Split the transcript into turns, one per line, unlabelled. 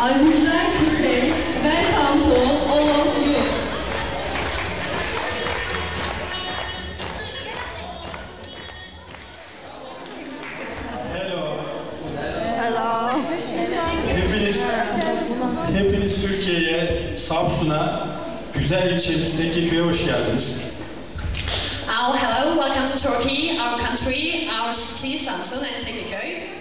I would like to say welcome to all of you.
Hello.
Hello.
Hepiniz, hepiniz Türkiye'ye, Samsun'a, güzel ilçemizdeki köye hoş geldiniz.
Oh, hello, welcome to Turkey, our country, our city, Samsun and Tekirdağ.